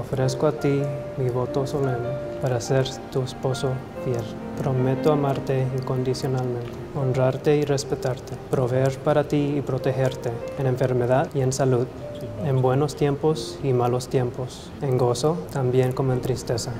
Ofrezco a ti mi voto solemne para ser tu esposo fiel. Prometo amarte incondicionalmente, honrarte y respetarte, proveer para ti y protegerte en enfermedad y en salud, en buenos tiempos y malos tiempos, en gozo también como en tristeza.